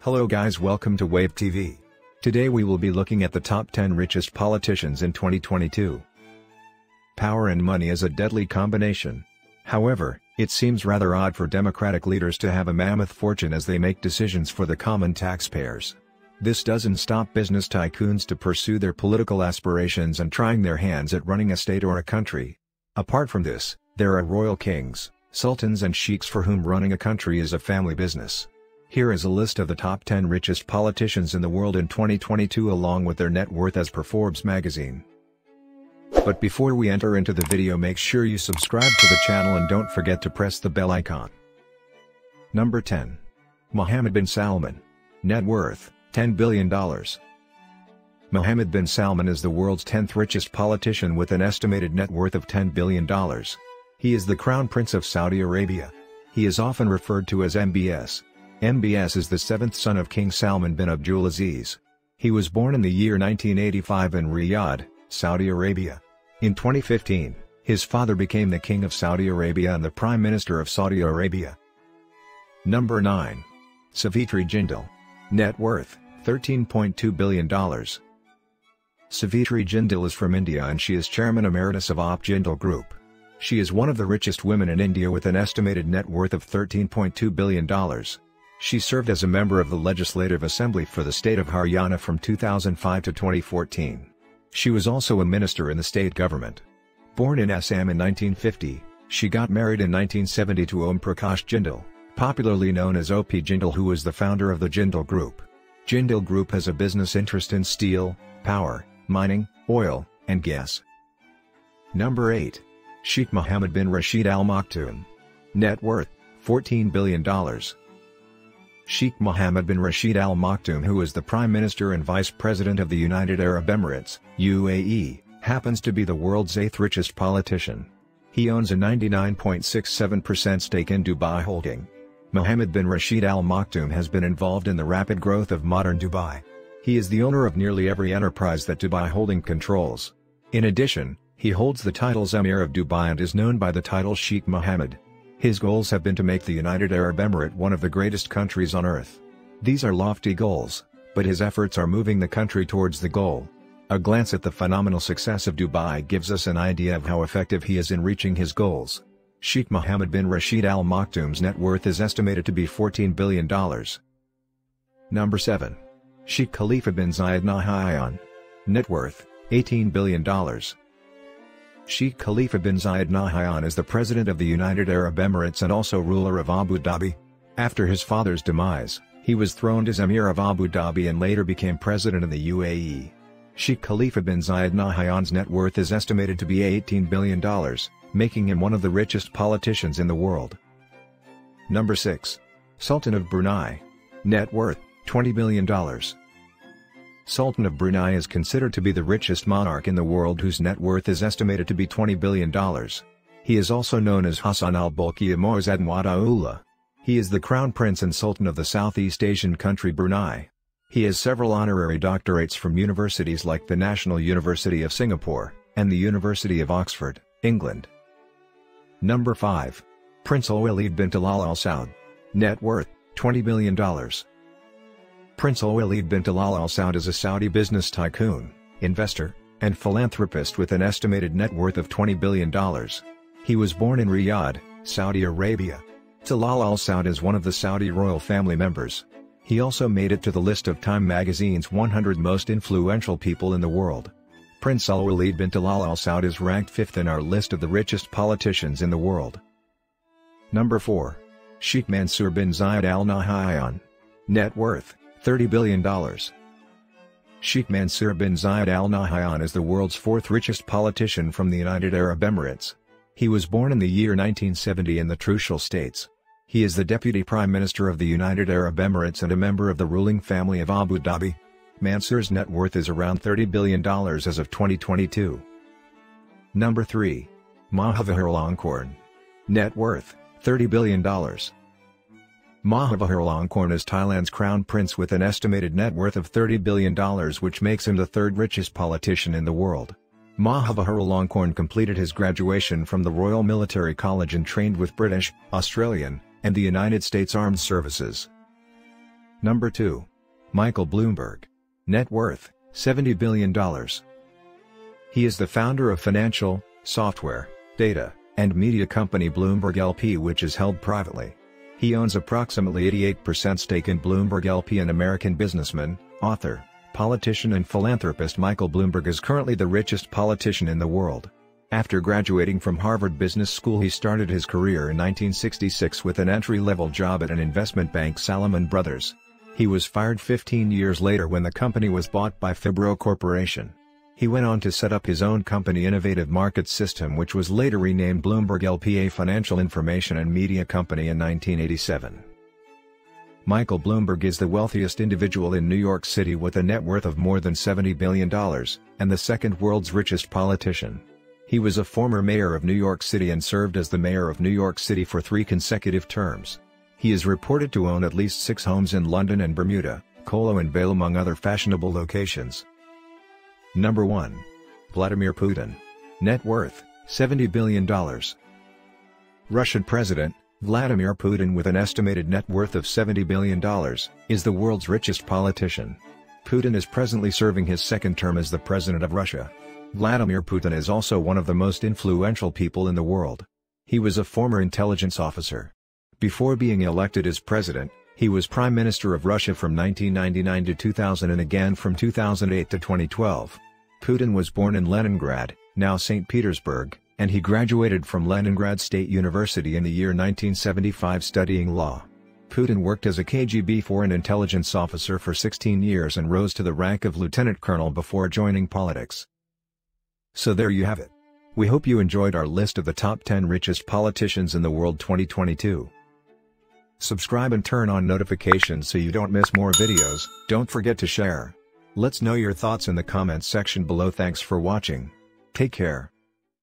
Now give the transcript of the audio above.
Hello guys welcome to Wave TV. Today we will be looking at the top 10 richest politicians in 2022. Power and money is a deadly combination. However, it seems rather odd for democratic leaders to have a mammoth fortune as they make decisions for the common taxpayers. This doesn't stop business tycoons to pursue their political aspirations and trying their hands at running a state or a country. Apart from this, there are royal kings, sultans and sheiks for whom running a country is a family business. Here is a list of the top 10 richest politicians in the world in 2022 along with their net worth as per Forbes magazine. But before we enter into the video make sure you subscribe to the channel and don't forget to press the bell icon. Number 10. Mohammed bin Salman. Net worth, $10 billion. Mohammed bin Salman is the world's 10th richest politician with an estimated net worth of $10 billion. He is the Crown Prince of Saudi Arabia. He is often referred to as MBS, MBS is the seventh son of King Salman bin Abdulaziz. He was born in the year 1985 in Riyadh, Saudi Arabia. In 2015, his father became the King of Saudi Arabia and the Prime Minister of Saudi Arabia. Number 9. Savitri Jindal. Net worth, $13.2 billion. Savitri Jindal is from India and she is Chairman Emeritus of OP Jindal Group. She is one of the richest women in India with an estimated net worth of $13.2 billion. She served as a member of the Legislative Assembly for the state of Haryana from 2005 to 2014. She was also a minister in the state government. Born in Assam in 1950, she got married in 1970 to Om Prakash Jindal, popularly known as O.P. Jindal who was the founder of the Jindal Group. Jindal Group has a business interest in steel, power, mining, oil, and gas. Number 8. Sheikh Mohammed bin Rashid Al Maktoum. Net worth, $14 billion. Sheikh Mohammed bin Rashid Al Maktoum who is the Prime Minister and Vice President of the United Arab Emirates, UAE, happens to be the world's eighth richest politician. He owns a 99.67% stake in Dubai Holding. Mohammed bin Rashid Al Maktoum has been involved in the rapid growth of modern Dubai. He is the owner of nearly every enterprise that Dubai Holding controls. In addition, he holds the titles Emir of Dubai and is known by the title Sheikh Mohammed. His goals have been to make the United Arab Emirate one of the greatest countries on earth. These are lofty goals, but his efforts are moving the country towards the goal. A glance at the phenomenal success of Dubai gives us an idea of how effective he is in reaching his goals. Sheikh Mohammed bin Rashid Al Maktoum's net worth is estimated to be $14 billion. Number 7. Sheikh Khalifa bin Zayed Nahyan. Net worth, $18 billion. Sheikh Khalifa bin Zayed Nahyan is the President of the United Arab Emirates and also ruler of Abu Dhabi. After his father's demise, he was throned as Emir of Abu Dhabi and later became President of the UAE. Sheikh Khalifa bin Zayed Nahyan's net worth is estimated to be $18 billion, making him one of the richest politicians in the world. Number 6. Sultan of Brunei. Net worth, $20 billion. Sultan of Brunei is considered to be the richest monarch in the world whose net worth is estimated to be $20 billion. He is also known as Hassanal Bolkiah Moazzad Wadaullah. He is the crown prince and sultan of the Southeast Asian country Brunei. He has several honorary doctorates from universities like the National University of Singapore, and the University of Oxford, England. Number 5. Prince Al-Walid bin Talal Al Saud. Net worth, $20 billion. Prince Al-Walid bin Talal Al Saud is a Saudi business tycoon, investor, and philanthropist with an estimated net worth of $20 billion. He was born in Riyadh, Saudi Arabia. Talal Al Saud is one of the Saudi royal family members. He also made it to the list of Time magazine's 100 most influential people in the world. Prince Al-Walid bin Talal Al Saud is ranked 5th in our list of the richest politicians in the world. Number 4. Sheikh Mansour bin Zayed Al Nahyan. Net worth, $30 billion. Sheikh Mansour bin Zayed Al Nahyan is the world's fourth richest politician from the United Arab Emirates. He was born in the year 1970 in the Trucial States. He is the Deputy Prime Minister of the United Arab Emirates and a member of the ruling family of Abu Dhabi. Mansour's net worth is around $30 billion as of 2022. Number 3. Maha Vajiralongkorn. Net worth, $30 billion. Maha Vajiralongkorn is Thailand's crown prince with an estimated net worth of $30 billion which makes him the third richest politician in the world. Maha Vajiralongkorn completed his graduation from the Royal Military College and trained with British, Australian, and the United States Armed Services. Number 2. Michael Bloomberg. Net worth, $70 billion. He is the founder of financial, software, data, and media company Bloomberg LP which is held privately. He owns approximately 88% stake in Bloomberg LP an American businessman, author, politician and philanthropist Michael Bloomberg is currently the richest politician in the world. After graduating from Harvard Business School he started his career in 1966 with an entry-level job at an investment bank Salomon Brothers. He was fired 15 years later when the company was bought by Phibro Corporation. He went on to set up his own company Innovative Market System which was later renamed Bloomberg LPA Financial Information and Media Company in 1987. Michael Bloomberg is the wealthiest individual in New York City with a net worth of more than $70 billion, and the second world's richest politician. He was a former mayor of New York City and served as the mayor of New York City for three consecutive terms. He is reported to own at least six homes in London and Bermuda, Colo and Vail among other fashionable locations. Number 1. Vladimir Putin. Net worth, $70 billion. Russian President, Vladimir Putin with an estimated net worth of $70 billion, is the world's richest politician. Putin is presently serving his second term as the President of Russia. Vladimir Putin is also one of the most influential people in the world. He was a former intelligence officer. Before being elected as president, he was Prime Minister of Russia from 1999 to 2000 and again from 2008 to 2012. Putin was born in Leningrad, now St. Petersburg, and he graduated from Leningrad State University in the year 1975 studying law. Putin worked as a KGB foreign intelligence officer for 16 years and rose to the rank of lieutenant colonel before joining politics. So there you have it. We hope you enjoyed our list of the top 10 richest politicians in the world 2022. Subscribe and turn on notifications so you don't miss more videos, don't forget to share. Let's know your thoughts in the comments section below thanks for watching. Take care.